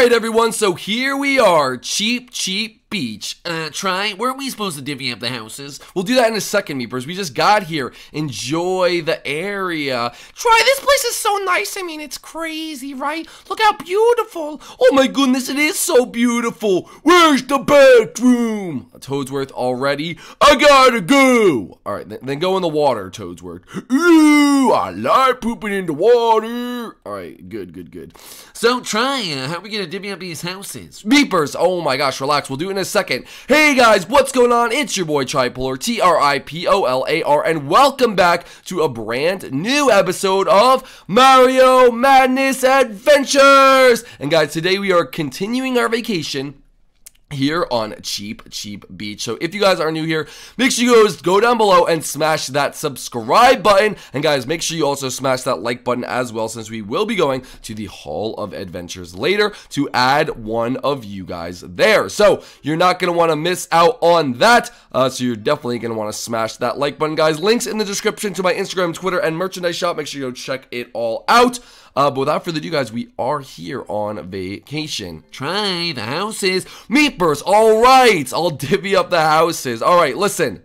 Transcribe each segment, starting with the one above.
Alright everyone, so here we are, Cheap, Cheep Beach. Uh, try, where are we supposed to divvy up the houses? We'll do that in a second, Meepers. We just got here. Enjoy the area. Try, this place is so nice. I mean, it's crazy, right? Look how beautiful. Oh my goodness, it is so beautiful. Where's the bathroom? Toadsworth already. I gotta go. Alright, th then go in the water, Toadsworth. Ooh, I like pooping in the water. Alright, good, good, good. So, try, uh, how are we gonna divvy up these houses? Meepers, oh my gosh, relax. We'll do it a second. Hey guys, what's going on? It's your boy Tripolar, T R I P O L A R, and welcome back to a brand new episode of Mario Madness Adventures. And guys, today we are continuing our vacation here on Cheep Cheep Beach. So if you guys are new here, make sure you guys go down below and smash that subscribe button. And guys, make sure you also smash that like button as well since we will be going to the Hall of Adventures later to add one of you guys there. So you're not going to want to miss out on that. Uh, so you're definitely going to want to smash that like button, guys. Links in the description to my Instagram, Twitter, and merchandise shop. Make sure you go check it all out. Uh, but without further ado, guys, we are here on vacation. Try, the houses. Meepers, all right. I'll divvy up the houses. All right, listen.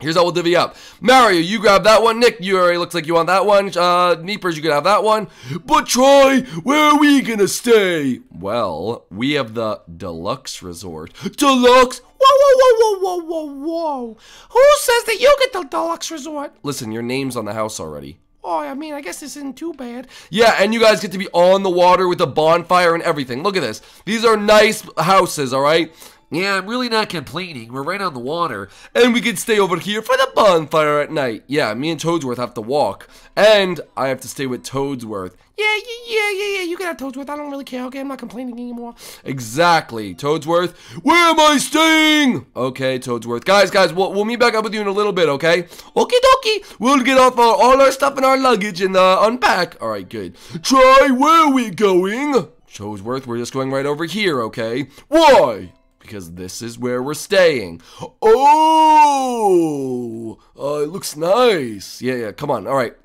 Here's how we'll divvy up. Mario, you grab that one. Nick, you already looks like you want that one. Uh, Meepers, you can have that one. But Troy, where are we gonna stay? Well, we have the deluxe resort. Deluxe? Whoa, whoa, whoa, whoa, whoa, whoa, whoa. Who says that you get the deluxe resort? Listen, your name's on the house already. Oh, I mean, I guess this isn't too bad. Yeah, and you guys get to be on the water with a bonfire and everything. Look at this. These are nice houses, all right? Yeah, I'm really not complaining. We're right on the water. And we can stay over here for the bonfire at night. Yeah, me and Toadsworth have to walk. And I have to stay with Toadsworth. Yeah, yeah, yeah, yeah, yeah. you can have Toadsworth. I don't really care. Okay, I'm not complaining anymore. Exactly. Toadsworth, where am I staying? Okay, Toadsworth. Guys, guys, we'll, we'll meet back up with you in a little bit, okay? Okie dokie. We'll get off our, all our stuff in our luggage and uh, unpack. All right, good. Try, where we going? Toadsworth, we're just going right over here, okay? Why? Because this is where we're staying. Oh, uh, it looks nice. Yeah, yeah, come on. All right.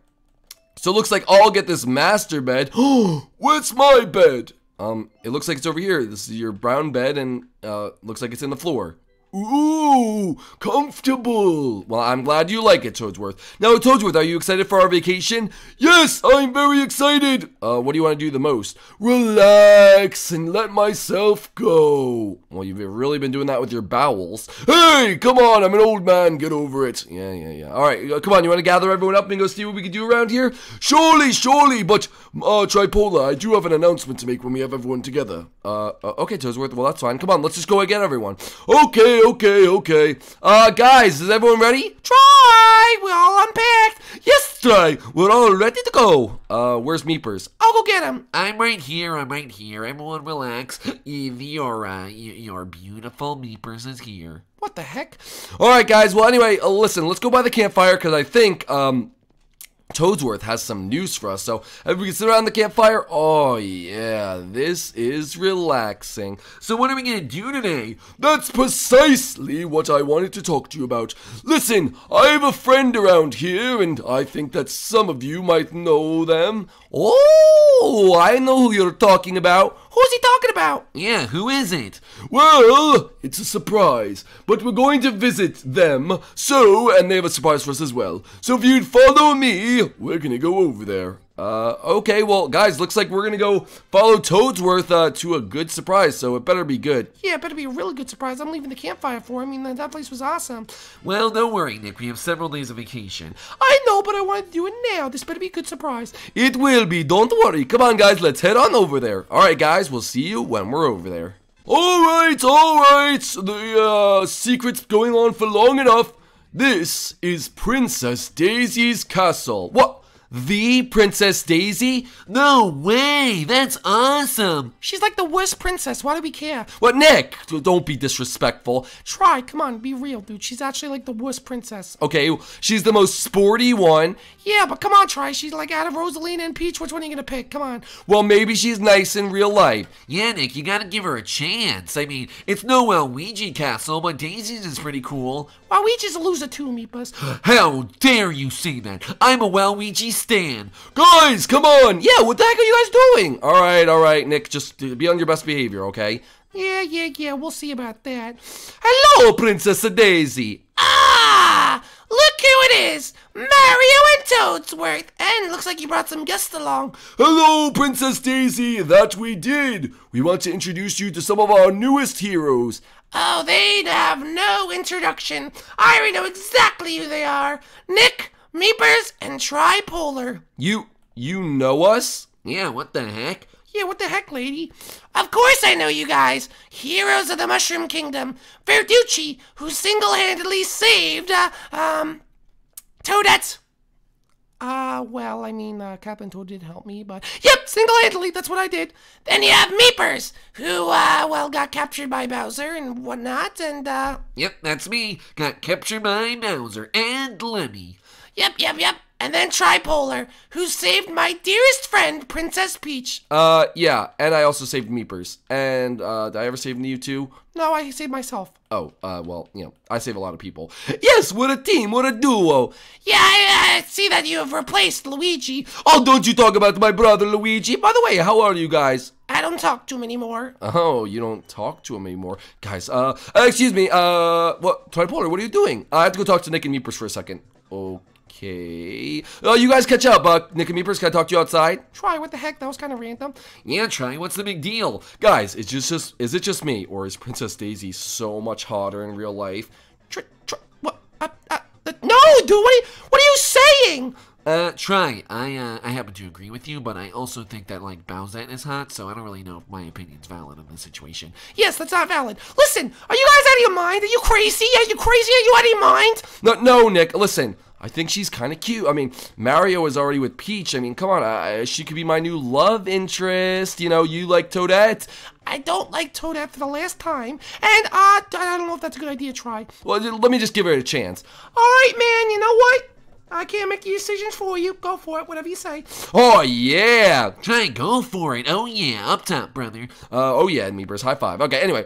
So it looks like I'll get this master bed. What's my bed? Um, it looks like it's over here. This is your brown bed and uh, looks like it's in the floor. Ooh, comfortable. Well, I'm glad you like it, Toadsworth. Now, Toadsworth, are you excited for our vacation? Yes, I'm very excited. Uh, what do you want to do the most? Relax and let myself go. Well, you've really been doing that with your bowels. Hey, come on, I'm an old man. Get over it. Yeah, yeah, yeah. All right, uh, come on. You want to gather everyone up and go see what we can do around here? Surely, surely. But, uh, Tripola, I do have an announcement to make when we have everyone together. Uh, uh okay, Toadsworth. Well, that's fine. Come on, let's just go again, everyone. Okay, okay, okay. Uh, guys, is everyone ready? Try! We're all unpacked. Yes, Try. We're all ready to go. Uh, where's Meepers? I'll go get him. I'm right here. I'm right here. Everyone relax. Your, uh, your beautiful Meepers is here. What the heck? All right, guys. Well, anyway, uh, listen. Let's go by the campfire because I think um Toadsworth has some news for us, so uh, we can sit around the campfire, oh yeah, this is relaxing. So what are we gonna do today? That's precisely what I wanted to talk to you about. Listen, I have a friend around here, and I think that some of you might know them. Oh, I know who you're talking about. Who's he talking about? Yeah, who is it? Well, it's a surprise, but we're going to visit them, so, and they have a surprise for us as well. So if you'd follow me, we're gonna go over there. Uh, okay, well, guys, looks like we're gonna go follow Toadsworth uh, to a good surprise, so it better be good. Yeah, it better be a really good surprise. I'm leaving the campfire for. I mean, that, that place was awesome. Well, don't worry, Nick. We have several days of vacation. I know, but I wanted to do it now. This better be a good surprise. It will be. Don't worry. Come on, guys. Let's head on over there. All right, guys. We'll see you when we're over there. All right, all right. The uh, secret's going on for long enough. This is Princess Daisy's castle. What? The Princess Daisy? No way! That's awesome! She's like the worst princess. Why do we care? What, Nick? Don't be disrespectful. Try, come on, be real, dude. She's actually like the worst princess. Okay, she's the most sporty one. Yeah, but come on, Try. She's like out of Rosalina and Peach. Which one are you gonna pick? Come on. Well, maybe she's nice in real life. Yeah, Nick, you gotta give her a chance. I mean, it's no Waluigi Castle, but Daisy's is pretty cool. Waluigi's a loser too, Meepers. How dare you say that? I'm a Waluigi stand. Guys, come on! Yeah, what the heck are you guys doing? All right, all right, Nick, just uh, be on your best behavior, okay? Yeah, yeah, yeah, we'll see about that. Hello, Princess Daisy. Ah! Look who it is! Mario and Toadsworth! And it looks like you brought some guests along. Hello, Princess Daisy. That we did. We want to introduce you to some of our newest heroes. Oh, they'd have no introduction. I already know exactly who they are. Nick, Meepers, and Tripolar. You, you know us? Yeah, what the heck? Yeah, what the heck, lady? Of course I know you guys. Heroes of the Mushroom Kingdom. Verducci, who single-handedly saved, uh, um, Toadette. Uh, well, I mean, uh, Captain Toad did help me, but... Yep, single-handedly, that's what I did. Then you have Meepers, who, uh, well, got captured by Bowser and whatnot, and, uh... Yep, that's me. Got captured by Bowser and Lemmy. Yep, yep, yep. And then Tripolar, who saved my dearest friend, Princess Peach. Uh, yeah, and I also saved Meepers. And, uh, did I ever save you too? No, I saved myself. Oh, uh, well, you know, I save a lot of people. Yes, we're a team, we're a duo. Yeah, I, I see that you have replaced Luigi. Oh, don't you talk about my brother Luigi. By the way, how are you guys? I don't talk to him anymore. Oh, you don't talk to him anymore. Guys, uh, uh, excuse me, uh, what, Tripolar, what are you doing? I have to go talk to Nick and Meepers for a second. Okay. Oh, you guys catch up. Uh, Nick and Meepers, can I talk to you outside? Try, what the heck? That was kind of random. Yeah, try. What's the big deal? Guys, it's just, just, is it just me, or is Princess Daisy so much hotter in real life? Try, try, what? Uh, uh, uh, no, dude, what are, you, what are you saying? Uh, try. I, uh, I happen to agree with you, but I also think that, like, Bowsette is hot, so I don't really know if my opinion's valid in this situation. Yes, that's not valid. Listen, are you guys out of your mind? Are you crazy? Are you crazy? Are you out of your mind? No, no, Nick, listen. I think she's kind of cute. I mean, Mario is already with Peach. I mean, come on, uh, she could be my new love interest. You know, you like Toadette. I don't like Toadette for the last time, and uh, I don't know if that's a good idea. To try. Well, let me just give her a chance. All right, man. You know what? I can't make decisions for you. Go for it, whatever you say. Oh yeah. Try, and go for it. Oh, yeah, up top, brother. Uh, oh yeah, Meepers, high five. Okay, anyway.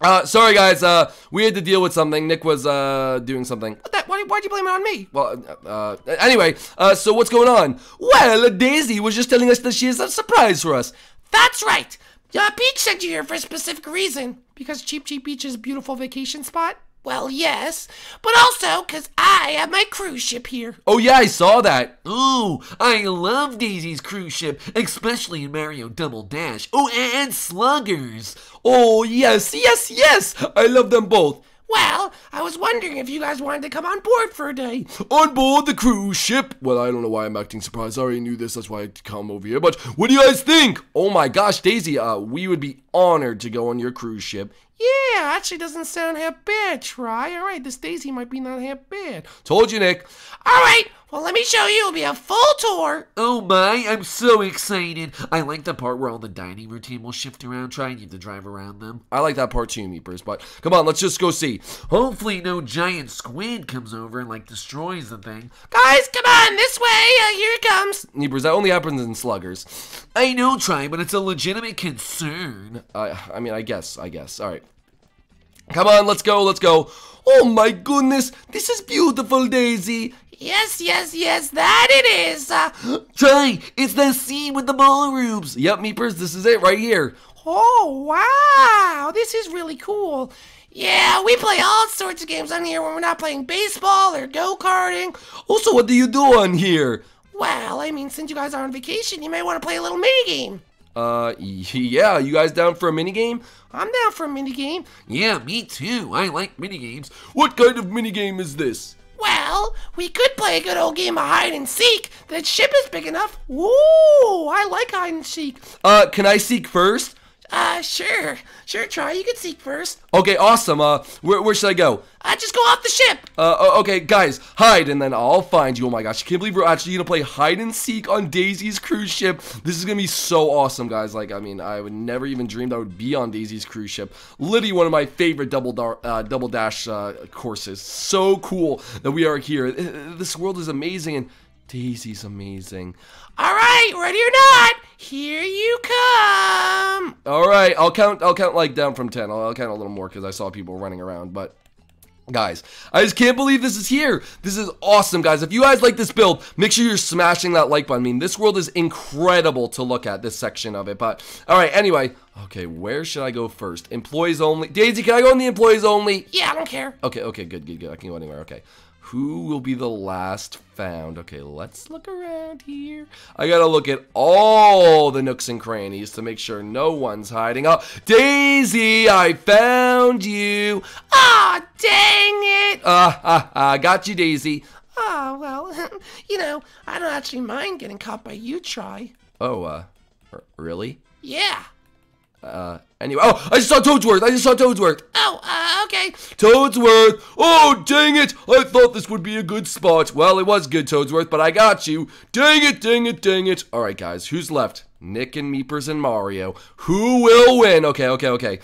Uh, sorry guys, uh, we had to deal with something. Nick was, uh, doing something. What that? Why, why'd you blame it on me? Well, uh, uh, anyway, uh, so what's going on? Well, Daisy was just telling us that she has a surprise for us. That's right. Uh, Peach sent you here for a specific reason. Because Cheep Cheep Beach is a beautiful vacation spot? Well, yes. But also because I have my cruise ship here. Oh yeah, I saw that. Ooh, I love Daisy's cruise ship, especially in Mario Double Dash. Oh, and Sluggers. Oh yes, yes, yes. I love them both. Well, I was wondering if you guys wanted to come on board for a day. On board the cruise ship. Well, I don't know why I'm acting surprised. I already knew this. That's why I had to come over here. But what do you guys think? Oh my gosh, Daisy, uh, we would be honored to go on your cruise ship. Yeah, actually doesn't sound half bad, Try. All right, this Daisy might be not half bad. Told you, Nick. All right, well, let me show you. It'll be a full tour. Oh my, I'm so excited. I like the part where all the dining room tables shift around, trying you to drive around them. I like that part too, Meepers. But come on, let's just go see. Hopefully no giant squid comes over and like destroys the thing. Guys, come on, this way. Uh, here it comes. Meepers, that only happens in sluggers. I know, Try, but it's a legitimate concern. I, I mean, I guess, I guess. All right. Come on, let's go, let's go. Oh my goodness, this is beautiful, Daisy. Yes, yes, yes, that it is. Uh, Try, it's that scene with the ballrooms. Yep, Meepers, this is it right here. oh, wow. This is really cool. Yeah, we play all sorts of games on here when we're not playing baseball or go karting. Also, what do you do on here? Well, I mean, since you guys are on vacation, you may want to play a little mini game. Uh, yeah, you guys down for a minigame? I'm down for a mini game. Yeah, me too. I like minigames. What kind of minigame is this? Well, we could play a good old game of hide and seek. That ship is big enough. Ooh, I like hide and seek. Uh, can I seek first? Uh, sure. Sure, try. You can seek first. Okay, awesome. Uh, where, where should I go? Uh, just go off the ship. Uh, okay, guys, hide, and then I'll find you. Oh my gosh, I can't believe we're actually gonna play hide and seek on Daisy's cruise ship. This is gonna be so awesome, guys. Like, I mean, I would never even dreamed I would be on Daisy's cruise ship. Literally one of my favorite double dar- uh, double dash uh, courses. So cool that we are here. Uh, This world is amazing, and Daisy's amazing. All right, ready or not, here you come. All right, I'll count. I'll count like down from ten. I'll, I'll count a little more because I saw people running around. But Guys, I just can't believe this is here. This is awesome, guys. If you guys like this build, make sure you're smashing that like button. I mean, this world is incredible to look at, this section of it. But, all right, anyway. Okay, where should I go first? Employees only. Daisy, can I go in the employees only? Yeah, I don't care. Okay, okay, good, good, good. I can go anywhere. Okay. Who will be the last found? Okay, let's look around here. I gotta look at all the nooks and crannies to make sure no one's hiding. Oh, Daisy, I found you. Aw, dang it! Ah, ah, ah, got you, Daisy. Oh, well, you know, I don't actually mind getting caught by you, Try. Oh, uh, really? Yeah. Uh, anyway. Oh, I just saw Toadsworth. I just saw Toadsworth. Oh, uh, okay. Toadsworth! Oh, dang it! I thought this would be a good spot. Well, it was good, Toadsworth, but I got you. Dang it, dang it, dang it. All right, guys, who's left? Nick and Meepers and Mario. Who will win? Okay, okay, okay.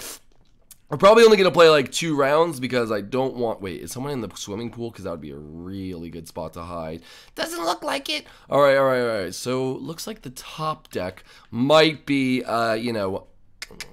We're probably only going to play like two rounds because I don't want... Wait, is someone in the swimming pool? Because that would be a really good spot to hide. Doesn't look like it. All right, all right, all right. So, looks like the top deck might be, uh, you know,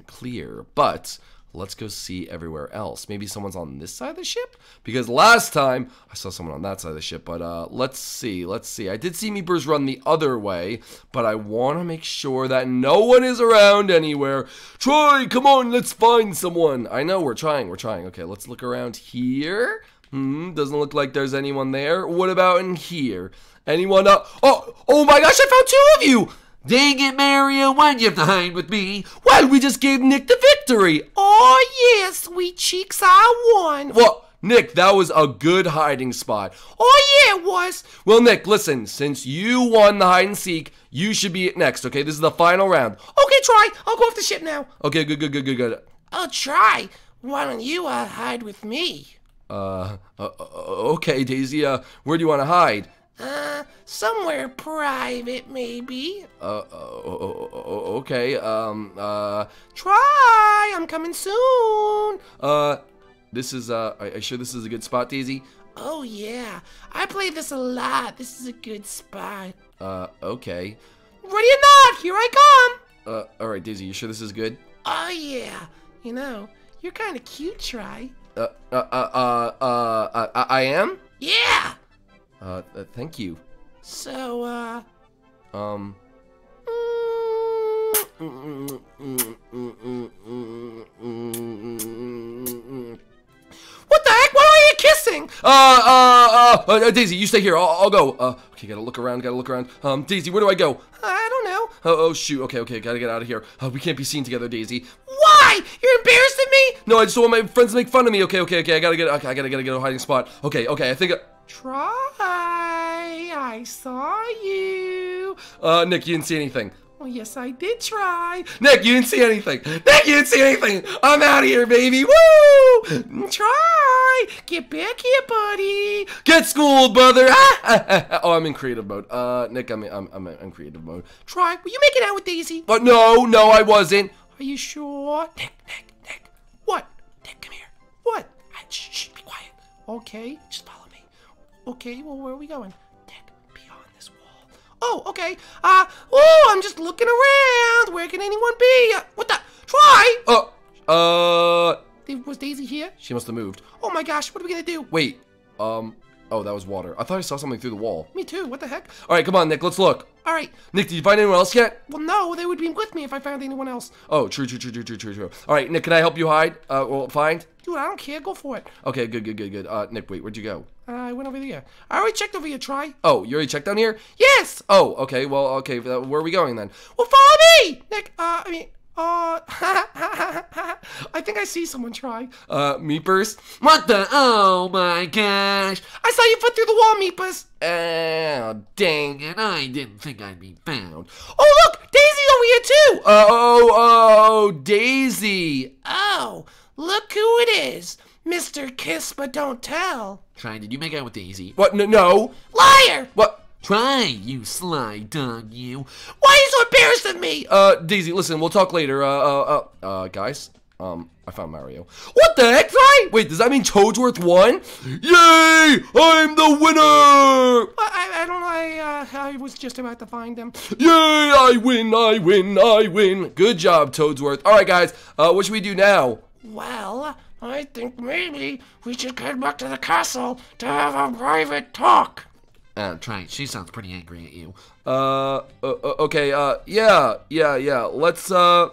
clear, but let's go see everywhere else. Maybe someone's on this side of the ship? Because last time, I saw someone on that side of the ship, but uh, let's see, let's see. I did see Meepers run the other way, but I want to make sure that no one is around anywhere. Troy, come on, let's find someone. I know, we're trying, we're trying. Okay, let's look around here. Hmm, doesn't look like there's anyone there. What about in here? Anyone up? Oh, oh my gosh, I found two of you! Dang it, Mario, why'd you have to hide with me? Well, we just gave Nick the victory. Oh, yeah, sweet cheeks, I won. Well, Nick, that was a good hiding spot. Oh, yeah, it was. Well, Nick, listen, since you won the hide and seek, you should be it next, okay? This is the final round. Okay, Try. I'll go off the ship now. Okay, good, good, good, good, good. Oh, Try. Why don't you uh, hide with me? Uh, uh, uh, okay, Daisy, uh, where do you want to hide? Uh, somewhere private, maybe. Uh, uh, okay, um, uh, Try. I'm coming soon. uh, this is, uh, are you sure this is a good spot, Daisy? Oh, yeah. I play this a lot. This is a good spot. Uh, okay. Ready or not, here I come. Uh, alright, Daisy, you sure this is good? Oh, yeah. You know, you're kind of cute, Try. Uh, uh, uh, uh, uh, I, I am? Yeah. Uh, uh, thank you. So, uh, Um, what the heck? Why are you kissing? Uh, uh, uh, uh, Daisy, you stay here. I'll, I'll go. Uh, okay, gotta look around, gotta look around. Um, Daisy, where do I go? I don't know. Oh, oh shoot. Okay, okay, gotta get out of here. Uh, we can't be seen together, Daisy. Why? You're embarrassing me? No, I just don't want my friends to make fun of me. Okay, okay, okay. I gotta get. Okay, I gotta, gotta get a hiding spot. Okay, okay. I think. I, Try. I saw you. uh, Nick, you didn't see anything. Oh, yes, I did try. Nick, you didn't see anything. Nick, you didn't see anything. I'm out of here, baby. Woo! Try. Get back here, buddy. Get schooled, brother. Ah! oh, I'm in creative mode. Uh, Nick, I'm, in, I'm, I'm in creative mode. Try. Were you making out with Daisy? But no, no, I wasn't. Are you sure? Nick, Nick, Nick. What? Nick, come here. What? Ah, Shh, shh, be quiet. Okay, just follow. Okay, well, where are we going? Nick, beyond this wall. Oh, okay. Uh, oh, I'm just looking around. Where can anyone be? Uh, what the? Try. Oh, uh, Was Daisy here? she must have moved. Oh my gosh, what are we gonna do? Wait, um, oh, that was water. I thought I saw something through the wall. Me too. What the heck? All right, come on, Nick, let's look. All right. Nick, did you find anyone else yet? Well, no, they would be with me if I found anyone else. Oh, true, true, true, true, true, true, true. All right, Nick, can I help you hide? Uh, well, find? Dude, I don't care. Go for it. Okay, good, good, good, good. Uh, Nick, wait, where'd you go? Uh, I went over there. I already checked over here. Try. Oh, you already checked down here? Yes. Oh, okay, well, okay, where are we going then? Well, follow me, Nick. Uh, I mean, uh, I think I see someone try. Uh, Meepers? What the? Oh my gosh. I saw you foot through the wall, Meepers. Oh, dang. It, I didn't think I'd be found. Oh, look, Daisy's over here too. Uh, oh, oh, Daisy. Oh, look who it is, Mr. Kiss but don't tell. Try, did you make out with Daisy? What? No, no. Liar! What? Try, you sly dog, you. Why are you so embarrassed of me? Uh, Daisy, listen, we'll talk later. Uh, uh, uh, uh, guys, um, I found Mario. What the heck, right? Wait, does that mean Toadsworth won? Yay! I'm the winner! I, I don't know. I, uh, I was just about to find him. Yay! I win! I win! I win! Good job, Toadsworth. All right, guys. Uh, what should we do now? Well, I think maybe we should head back to the castle to have a private talk. Uh, try. She sounds pretty angry at you. Uh, uh, uh, okay, uh, yeah, yeah, yeah. Let's, uh,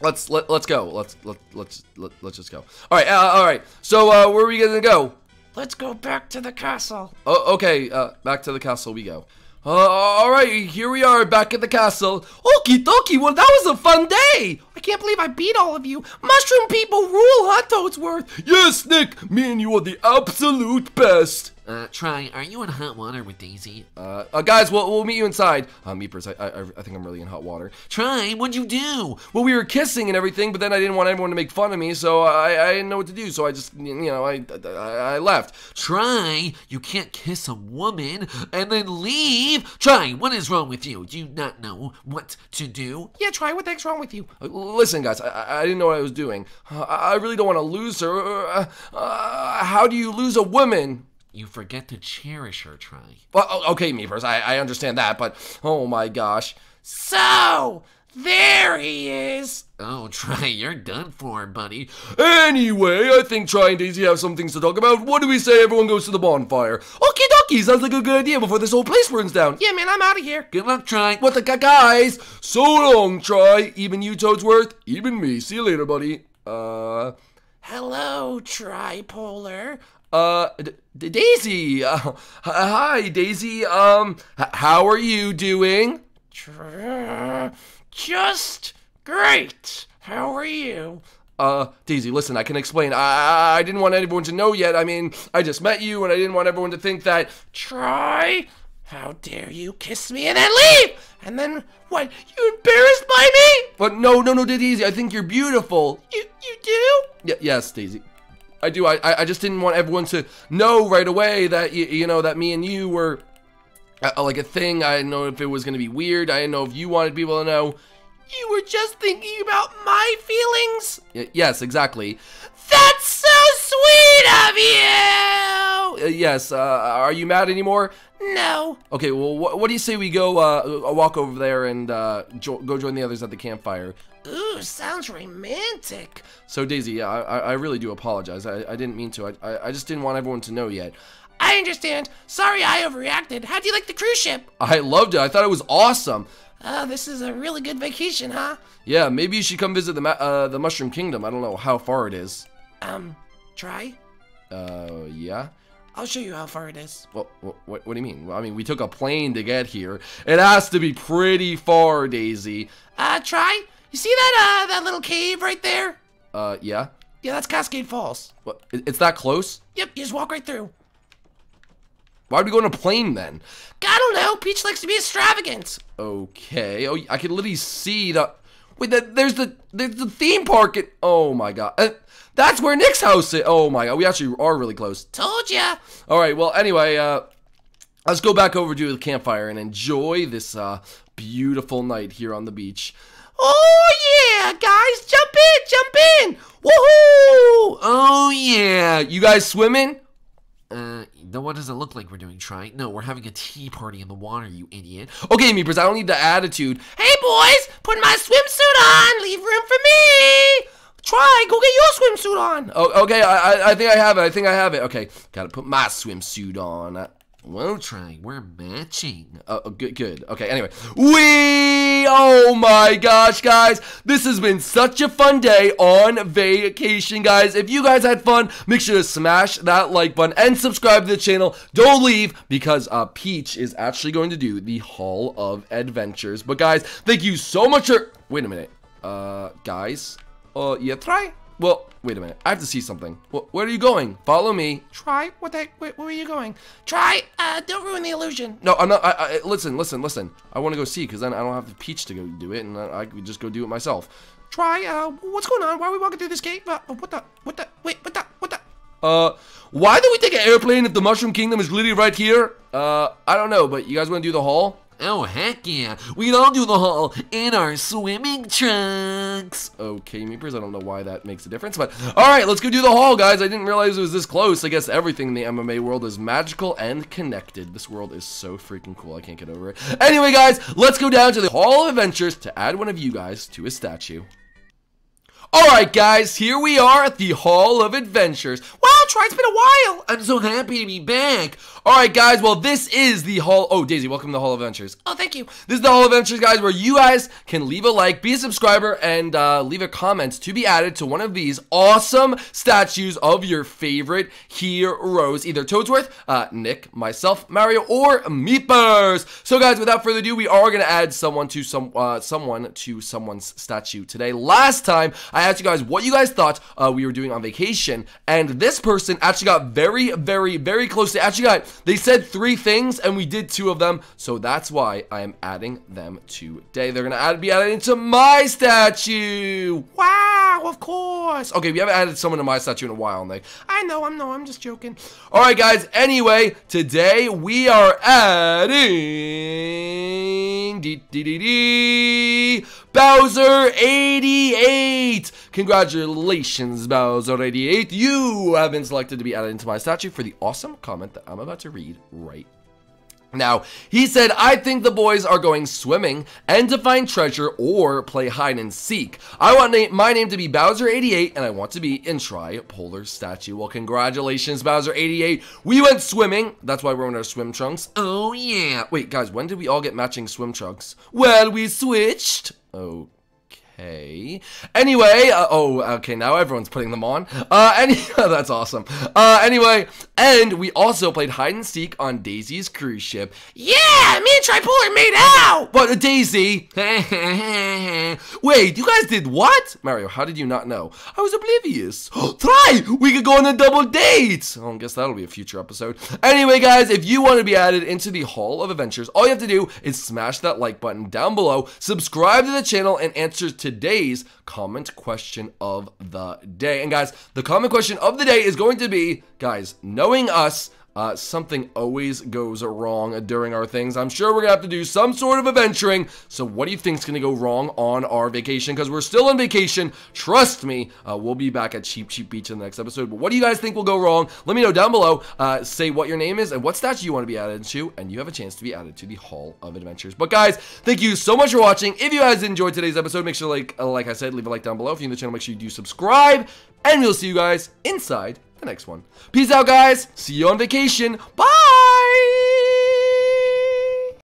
let's, let, let's go. Let's, let, let's, let, let's just go. All right, uh, all right. So, uh, where are we gonna go? Let's go back to the castle. Oh, okay, uh, back to the castle we go. Uh, all right, here we are back at the castle. Okie dokie, well, that was a fun day. I can't believe I beat all of you. Mushroom people rule, huh, Toadsworth? Yes, Nick, me and you are the absolute best. Uh, try. Are you in hot water with Daisy? Uh, uh guys, we'll, we'll meet you inside. Uh, Meepers, I, I, I think I'm really in hot water. Try. What'd you do? Well, we were kissing and everything, but then I didn't want everyone to make fun of me, so I, I didn't know what to do. So I just, you know, I, I, I left. Try. You can't kiss a woman and then leave. Try. What is wrong with you? Do you not know what to do? Yeah, try. What the heck's wrong with you? Uh, listen, guys, I, I didn't know what I was doing. Uh, I really don't want to lose her. Uh, uh, how do you lose a woman? You forget to cherish her, Try. Well, okay, Meepers, I, I understand that, but oh my gosh. So, there he is. Oh, Try, you're done for, buddy. Anyway, I think Try and Daisy have some things to talk about. What do we say everyone goes to the bonfire? Okie dokie, sounds like a good idea before this whole place burns down. Yeah, man, I'm out of here. Good luck, Try. What the guys? So long, Try. Even you, Toadsworth. Even me. See you later, buddy. Uh... Hello, Tripolar. Uh, D Daisy. Uh, hi, Daisy. Um, how are you doing? Just great. How are you? Uh, Daisy, listen, I can explain. I, I didn't want anyone to know yet. I mean, I just met you, and I didn't want everyone to think that. Try? How dare you kiss me and then leave? And then what? You embarrassed by me? But no, no, no, Daisy. I think you're beautiful. You, you do? Y yes, Daisy. I do. I, I just didn't want everyone to know right away that you, you know that me and you were uh, like a thing. I didn't know if it was gonna be weird. I didn't know if you wanted people to know. You were just thinking about my feelings. Y yes, exactly. That's so sweet of you. Uh, yes. Uh, are you mad anymore? No. Okay. Well, wh what do you say we go uh, walk over there and uh, jo go join the others at the campfire? Ooh, sounds romantic. So Daisy, yeah, I, I really do apologize. I, I didn't mean to. I, I just didn't want everyone to know yet. I understand. Sorry I overreacted. How do you like the cruise ship? I loved it. I thought it was awesome. Oh, this is a really good vacation, huh? Yeah, maybe you should come visit the uh, the Mushroom Kingdom. I don't know how far it is. Um, try? Uh, yeah. I'll show you how far it is. Well, what, what, what do you mean? Well, I mean, we took a plane to get here. It has to be pretty far, Daisy. Uh, try? You see that, uh, that little cave right there? Uh, yeah. Yeah, that's Cascade Falls. What? It's that close? Yep, you just walk right through. Why'd we go on a plane then? I don't know. Peach likes to be extravagant. Okay. Oh, I can literally see the. Wait, the, there's the there's the theme park. At, oh my god. Uh, that's where Nick's house is. Oh my god. We actually are really close. Told ya. All right. Well, anyway, uh, let's go back over to the campfire and enjoy this uh beautiful night here on the beach. Oh yeah, guys, jump in, jump in! Woohoo! Oh yeah, you guys swimming? Uh, then what does it look like we're doing, Try? No, we're having a tea party in the water, you idiot. Okay, Meepers, I don't need the attitude. Hey, boys, put my swimsuit on. Leave room for me. Try, go get your swimsuit on. Oh, okay, I, I, I think I have it. I think I have it. Okay, gotta put my swimsuit on. Well, Try, we're matching. Uh, good, good. Okay, anyway. We, oh my gosh, guys. This has been such a fun day on vacation, guys. If you guys had fun, make sure to smash that like button and subscribe to the channel. Don't leave because uh, Peach is actually going to do the Hall of Adventures. But guys, thank you so much for, wait a minute. Uh, guys, uh, yeah, try well, wait a minute. I have to see something. where are you going? Follow me. Try? What the heck? Where, where are you going? Try? Uh, don't ruin the illusion. No, I'm not. I, I, listen, listen, listen. I want to go see because then I don't have the peach to go do it, and I, I could just go do it myself. Try? Uh, what's going on? Why are we walking through this gate? Uh, what the? What the? Wait, what the? What the? Uh, why do we take an airplane if the Mushroom Kingdom is literally right here? Uh, I don't know, but you guys want to do the hall? Oh, heck yeah. We'd all do the hall in our swimming trunks. Okay, Meepers, I don't know why that makes a difference, but alright, let's go do the hall, guys. I didn't realize it was this close. I guess everything in the MMA world is magical and connected. This world is so freaking cool. I can't get over it. Anyway, guys, let's go down to the Hall of Adventures to add one of you guys to a statue. Alright, guys, here we are at the Hall of Adventures. Wow, Troy, it's been a while. I'm so happy to be back. Alright, guys, well, this is the Hall. Oh, Daisy, welcome to the Hall of Adventures. Oh, thank you. This is the Hall of Adventures, guys, where you guys can leave a like, be a subscriber, and uh, leave a comment to be added to one of these awesome statues of your favorite heroes, either Toadsworth, uh, Nick, myself, Mario, or Meepers. So, guys, without further ado, we are gonna add someone to some uh, someone to someone's statue today. Last time, I asked you guys what you guys thought uh, we were doing on vacation, and this person actually got very, very, very close. They actually got they said three things, and we did two of them. So that's why I am adding them today. They're gonna add, be added into my statue. Wow, of course. Okay, we haven't added someone to my statue in a while, Nick. I know, I'm no, I'm just joking. All right, guys. Anyway, today we are adding Bowser 88. Congratulations, Bowser 88. You have been selected to be added into my statue for the awesome comment that I'm about to read right now, he said, I think the boys are going swimming and to find treasure or play hide and seek. I want na- my name to be Bowser88 and I want to be in Tripolar Statue. Well, congratulations, Bowser88. We went swimming. That's why we're in our swim trunks. Oh, yeah. Wait, guys, when did we all get matching swim trunks? Well, we switched. Oh. Okay. Anyway, uh, oh, okay, now everyone's putting them on. Uh, any, that's awesome. Uh, anyway, and we also played hide and seek on Daisy's cruise ship. Yeah, me and Tripolar made out. But uh, Daisy, wait, you guys did what? Mario, how did you not know? I was oblivious. Try, we could go on a double date. Oh, I guess that'll be a future episode. Anyway, guys, if you want to be added into the Hall of Adventures, all you have to do is smash that like button down below, subscribe to the channel, and answer today's comment question of the day. And guys, the comment question of the day is going to be, guys, knowing us, uh, something always goes wrong during our things. I'm sure we're gonna have to do some sort of adventuring. So, what do you think's gonna go wrong on our vacation? Because we're still on vacation. Trust me, uh, we'll be back at Cheep Cheep Beach in the next episode. But what do you guys think will go wrong? Let me know down below. Uh, say what your name is and what statue you want to be added to, and you have a chance to be added to the Hall of Adventures. But guys, thank you so much for watching. If you guys enjoyed today's episode, make sure, like, uh, like I said, leave a like down below. If you're new to the channel, make sure you do subscribe, and we'll see you guys inside the next one. Peace out, guys. See you on vacation. Bye.